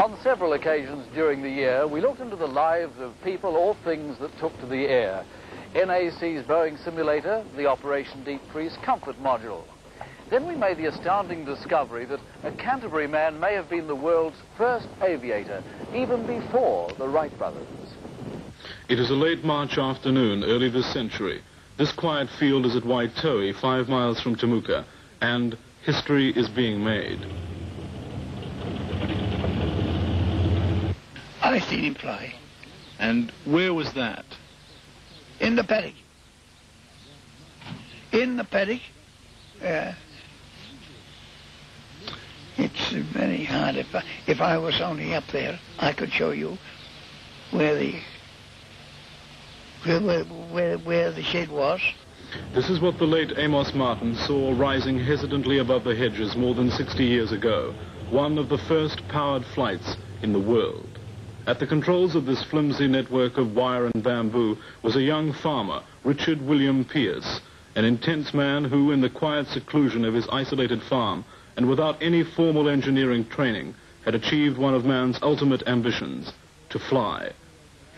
On several occasions during the year, we looked into the lives of people or things that took to the air. NAC's Boeing simulator, the Operation Deep Freeze Comfort Module. Then we made the astounding discovery that a Canterbury man may have been the world's first aviator, even before the Wright brothers. It is a late March afternoon, early this century. This quiet field is at Waitohi, five miles from Temuka, and history is being made. I seen him fly And where was that? in the paddock. In the paddock. Uh, it's very hard. If I, if I was only up there, I could show you where the where, where, where the shed was. This is what the late Amos Martin saw rising hesitantly above the hedges more than 60 years ago, one of the first powered flights in the world. At the controls of this flimsy network of wire and bamboo was a young farmer, Richard William Pearse, an intense man who, in the quiet seclusion of his isolated farm, and without any formal engineering training, had achieved one of man's ultimate ambitions, to fly.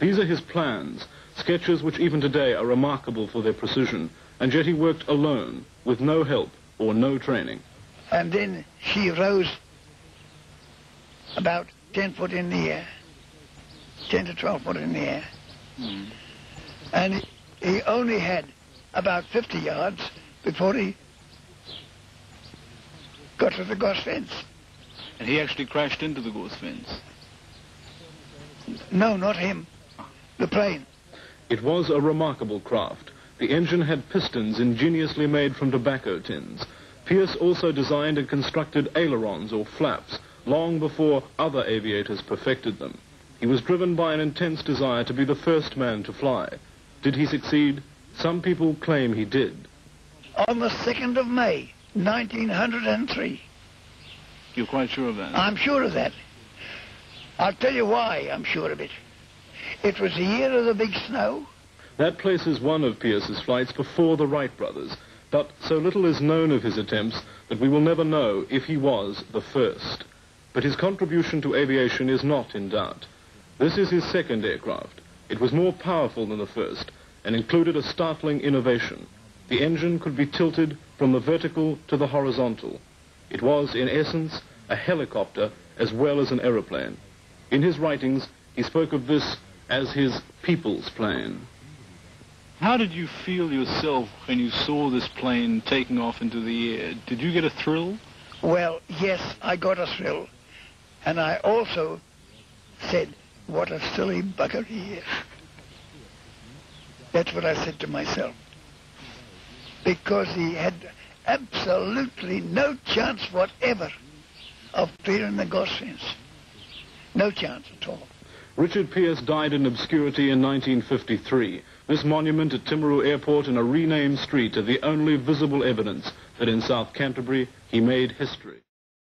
These are his plans, sketches which even today are remarkable for their precision, and yet he worked alone, with no help or no training. And then she rose about 10 foot in the air, 10 to 12 foot in the air. Hmm. And he only had about 50 yards before he got to the gorse fence. And he actually crashed into the gorse fence. No, not him. The plane. It was a remarkable craft. The engine had pistons ingeniously made from tobacco tins. Pearse also designed and constructed ailerons or flaps long before other aviators perfected them. He was driven by an intense desire to be the first man to fly. Did he succeed? Some people claim he did. On the 2nd of May, 1903. You're quite sure of that? I'm sure of that. I'll tell you why I'm sure of it. It was the year of the big snow. That places one of Pearse's flights before the Wright brothers, but so little is known of his attempts that we will never know if he was the first. But his contribution to aviation is not in doubt. This is his second aircraft. It was more powerful than the first and included a startling innovation. The engine could be tilted from the vertical to the horizontal. It was, in essence, a helicopter as well as an aeroplane. In his writings, he spoke of this as his people's plane. How did you feel yourself when you saw this plane taking off into the air? Did you get a thrill? Well, yes, I got a thrill. And I also said, what a silly bugger he is. That's what I said to myself. Because he had absolutely no chance whatever of clearing the fence. No chance at all. Richard Pearse died in obscurity in 1953. This monument at Timaru Airport in a renamed street are the only visible evidence that in South Canterbury he made history.